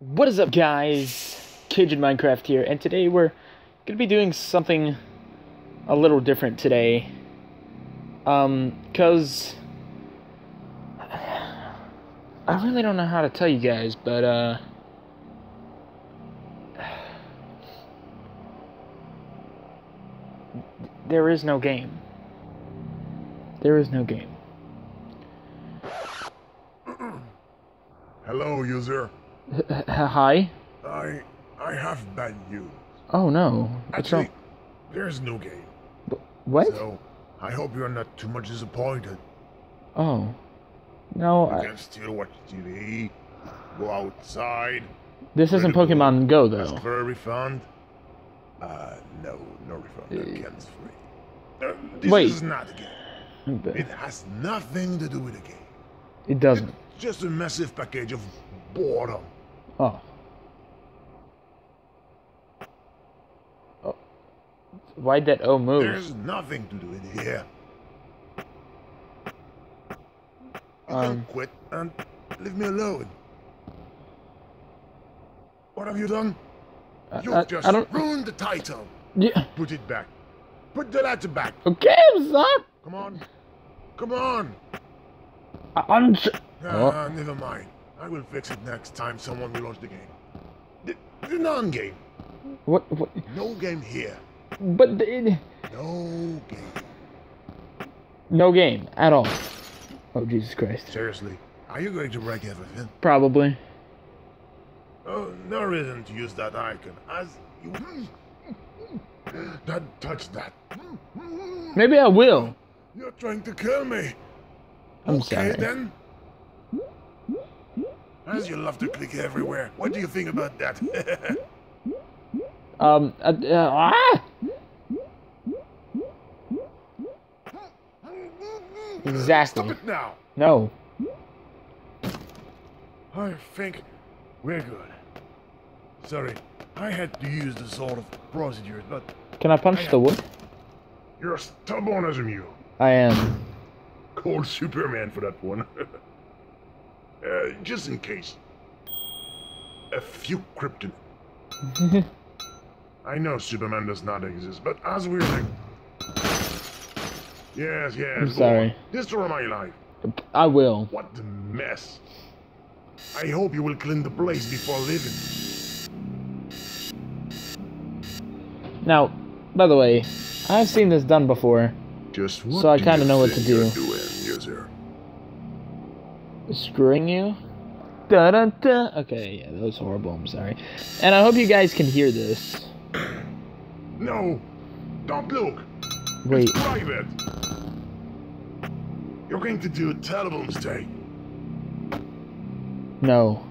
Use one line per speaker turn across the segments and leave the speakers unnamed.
What is up guys? Cajun Minecraft here, and today we're gonna be doing something a little different today. Um, cause I really don't know how to tell you guys, but uh there is no game. There is no game.
Hello, user.
Hi?
I I have bad news.
Oh no. What's
Actually,
wrong?
there's no game.
What?
So I hope you're not too much disappointed.
Oh. No,
You
I,
can still watch TV, go outside,
this isn't Pokemon Go
ask
though.
for a refund. Uh, no, no refund. That
Uh,
game's free. This
wait.
is not a game. It has nothing to do with a game.
It doesn't.
It's Just a massive package of boredom.
Oh. Oh. Why'd that O move?
There's nothing to do in here. You
Um.
can quit and leave me alone. What have you done?
I,
You've
I,
just
I
ruined the title.
Yeah.
Put it back. Put the letter back.
Okay, sorry.
Come on. Come on.
I- I'm. s-
Ah, never mind. I will fix it next time someone will launch the game. The, the non-game.
What? What?
No game here.
But the,
No game.
no game at all. Oh Jesus Christ.
Seriously. Are you going to break everything?
Probably.
Oh, no reason to use that icon, as you... Don't touch that.
Maybe I will.
You're trying to kill me.
I'm
okay,
sorry.
then. As you love to click everywhere, what do you think about that?
Um. Uh, uh, ah! Exactly.
Stop it now.
No.
I think we're good. Sorry, I had to use the sort of procedure, but
Can I punch the wood?
you're stubborn as a mule.
I am.
Call Superman for that one. uh, just in case. A few krypton. I know Superman does not exist, but as we're like... Yes, yes.
I'm sorry.
Destroy my life.
I will.
What a mess. I hope you will clean the place before leaving.
Now, by the way, I've seen this done before.
Just
what So I kinda know what to do. You're
Doing, user?
Screwing you? Da da da. Okay, yeah, that was horrible. I'm sorry. And I hope you guys can hear this.
No! Don't look!
Wait.
It's private! You're going to do a terrible mistake.
No.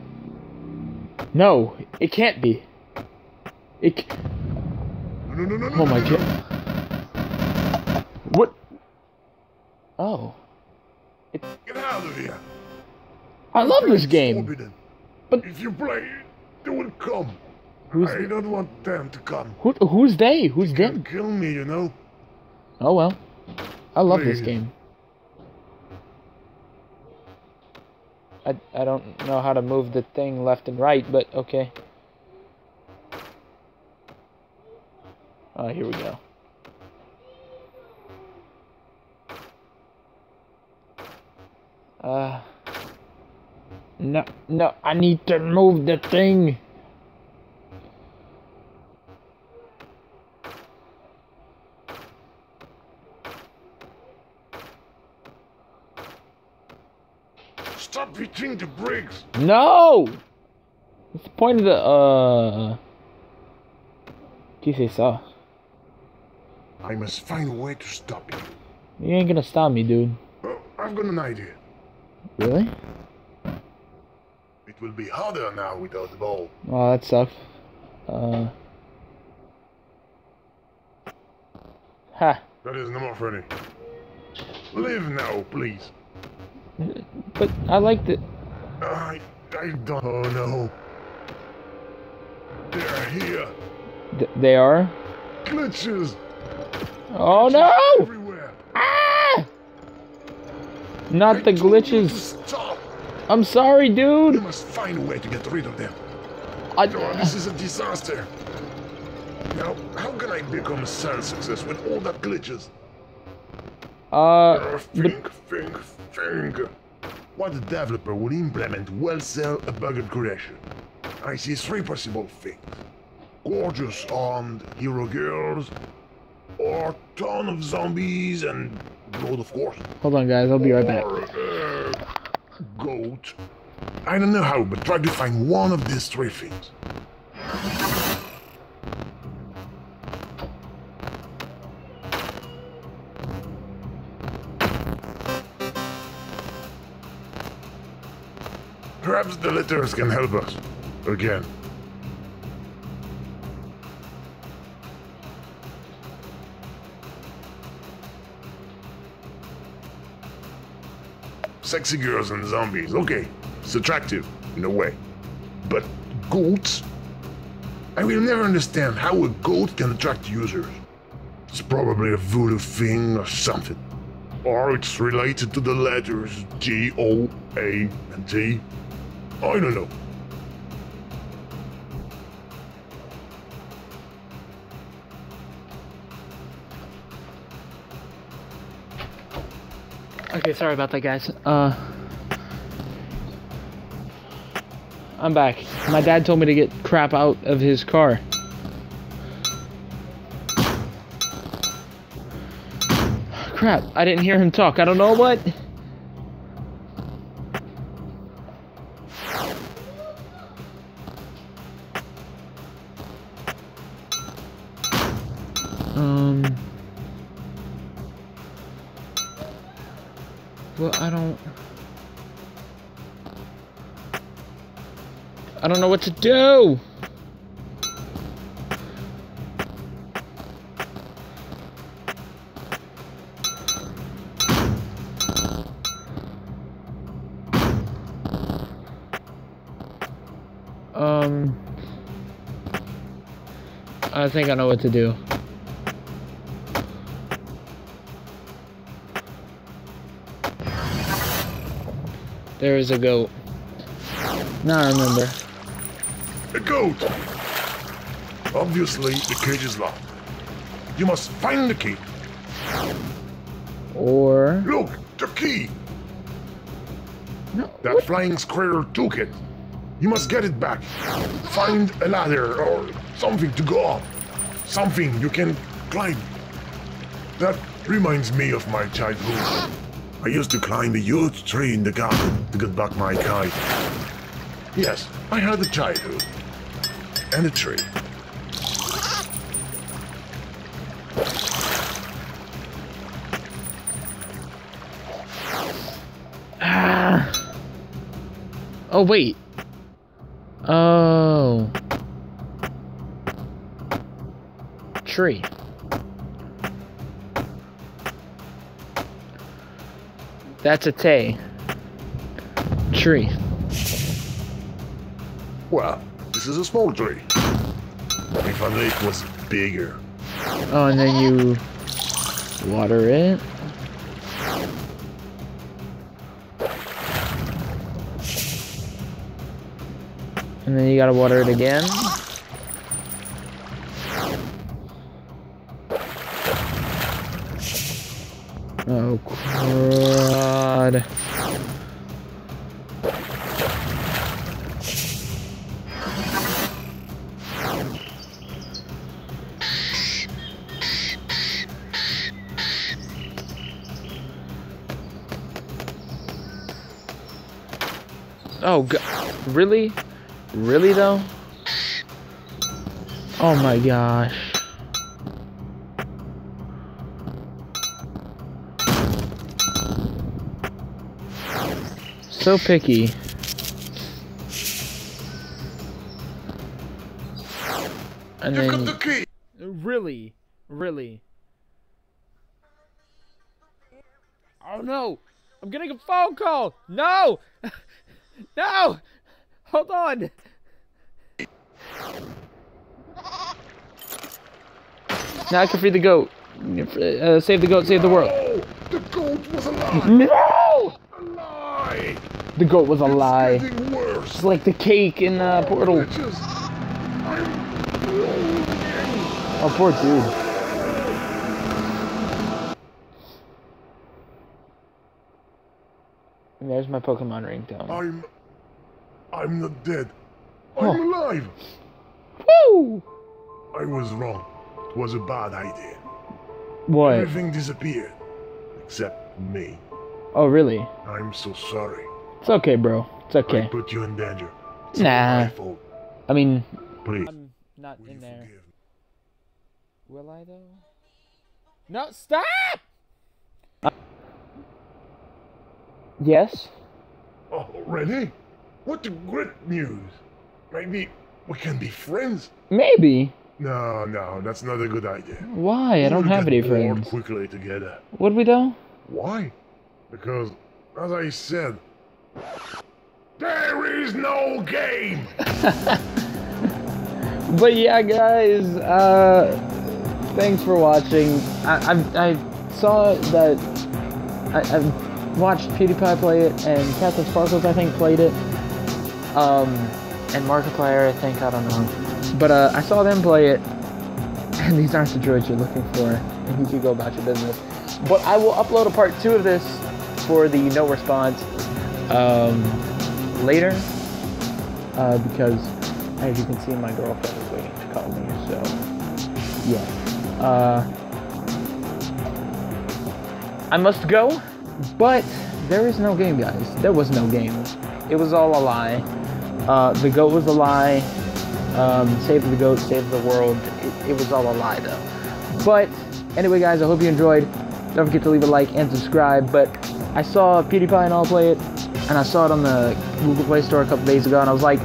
No, it can't be. It. c-
No, no, no, no,
Oh my
no, no.
god. What? Oh.
Get out of here!
I love this game.
Forbidden.
But-
if you play, they will come.
Who's
I don't want them to come.
who? Who's they? Who's
They'll
them?
kill me, you know.
Oh well. I love this game. I I don't know how to move the thing left and right, but okay. Oh, here we go. Uh. No, no, I need to move the thing.
Stop hitting the bricks!
No! What's the point of the, uh... ¿Qué es eso?
I must find a way to stop you.
You ain't gonna stop me, dude.
Oh, I've got an idea.
Really?
It will be harder now without the ball.
Oh, that sucks. Uh... Ha!
That is no more funny. Leave now, please.
But I like the...
I, I don't. Oh no. They're here.
th- They are?
Glitches.
Oh no!
Everywhere.
Ah! Not the
I to
glitches. I'm sorry,
You
dude.
must find a way to get rid of them.
I-
Oh, this is a disaster. Now, how can I become a sales success with all that glitches?
Uh,
Uh,
but
think, think, think. What developer would implement well sell a bugged creation? I see three possible things. Gorgeous armed hero girls, or ton of zombies and blood of course.
hold on, guys. I'll be right back.
Uh, goat. I don't know how, but try to find one of these three things. Perhaps the letters can help us. Again. Sexy girls and zombies. Okay, it's attractive, in a way. But goats? I will never understand how a goat can attract users. It's probably a voodoo thing or something. Or it's related to the letters G, O, A, and T. I don't know.
Okay, sorry about that, guys. Uh, I'm back. My dad told me to get crap out of his car. Crap, I didn't hear him talk. I don't know what. Well, I don't. I don't know what to do. Um. I think I know what to do. There is a goat. Now I remember.
A goat! Obviously, the cage is locked. You must find the key.
Or
Look, the key!
no.
That
what?
flying squirrel took it. You must get it back. Find a ladder or something to go up. Something you can climb. That reminds me of my childhood. I used to climb a huge tree in the garden to get back my kite. Yes, I had a childhood. And a tree.
Ah. Oh wait. Oh. Tree. That's a Tay. Tree.
Well, this is a small tree. If a lake was bigger.
Oh, and then you water it. And then you gotta water it again. Oh, crud. Oh, God. Really? Really, though? Oh my gosh. So picky. And then,
the key!
really, really. Oh no! I'm getting a phone call! No! No! Hold on! Now I can free the goat. Uh, save the goat, save the world.
The goat was alive!
No!
Lie!
The goat was a lie.
It's worse!
It's like the cake in uh, Portal.
Glitches.
Oh, poor dude. And There's my Pokemon ringtone.
I'm. I'm not dead.
Oh.
I'm alive.
Woo!
I was wrong. It was a bad idea.
What?
Everything disappeared. Except me.
Oh, really?
I'm so sorry.
It's okay, bro. It's okay.
I
okay.
put you in danger. It's
Nah.
my fault.
I mean,
Please.
I'm not
will
in there.
forgive?
Will I though? No, stop! Yes.
Oh, really? What a great news. Maybe we can be friends.
Maybe.
No, no, that's not a good idea.
Why? I don't
We'll
have
get
any
bored
friends.
quickly together.
Would we though?
Why? Because, as I said, there is no game.
But yeah, guys. Uh, thanks for watching. I I, I saw that. I, I watched PewDiePie play it, and Captain Sparklez I think played it. Um, and Markiplier I think I don't know. But uh, I saw them play it, and these aren't the droids you're looking for, and you can go about your business. But I will upload a part two of this for the no response um, later, uh, because as you can see, my girlfriend is waiting to call me. So yeah, uh, I must go. But there is no game, guys. There was no game. It was all a lie. Uh, the goat was a lie. Um, save the goat, save the world. It, it was all a lie, though. But anyway, guys, I hope you enjoyed. Don't forget to leave a like and subscribe. But I saw PewDiePie and I'll play it, and I saw it on the Google Play Store a couple days ago, and I was like,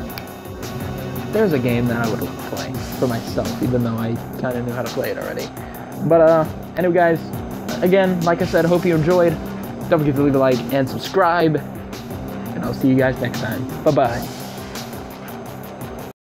there's a game that I would play for myself, even though I kind of knew how to play it already. But uh, anyway, guys, again, like I said, hope you enjoyed. Don't forget to leave a like and subscribe, and I'll see you guys next time. Bye bye.